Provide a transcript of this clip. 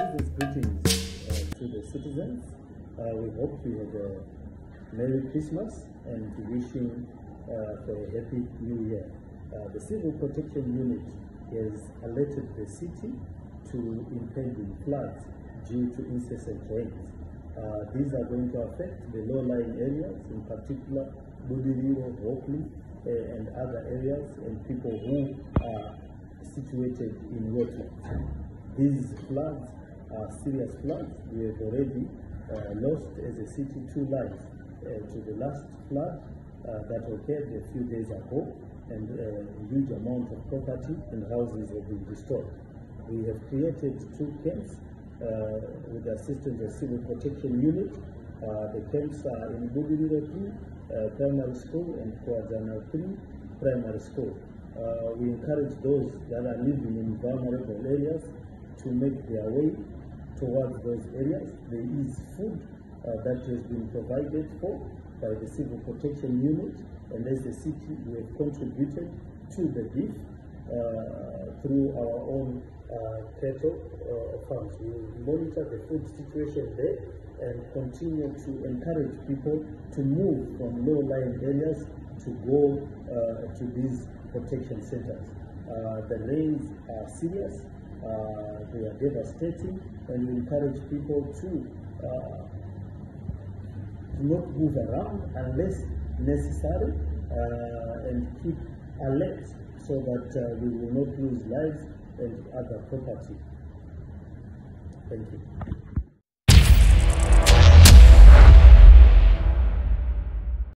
wisest greetings uh, to the citizens. Uh, we hope you had a Merry Christmas and wishing uh, for a happy New Year. Uh, the Civil Protection Unit has alerted the city to impending floods due to incessant rains. Uh, these are going to affect the low-lying areas, in particular Budiriro, Hopley, uh, and other areas, and people who are situated in wetlands. These floods serious floods. We have already uh, lost as a city two lives uh, to the last flood uh, that occurred a few days ago, and a huge amount of property and houses have been destroyed. We have created two camps uh, with the assistance of Civil Protection Unit. Uh, the camps are in Budiriro 3 uh, Primary School and Kwajana 3 Primary School. Uh, we encourage those that are living in vulnerable areas to make their way towards those areas. There is food uh, that has been provided for by the Civil Protection Unit, and as the city, we have contributed to the beef uh, through our own uh, cattle uh, farms. We monitor the food situation there and continue to encourage people to move from low-lying areas to go uh, to these protection centers. Uh, the rains are serious, they are devastating, and we encourage people to uh, to not move around unless necessary uh, and keep alert so that uh, we will not lose lives and other property. Thank you.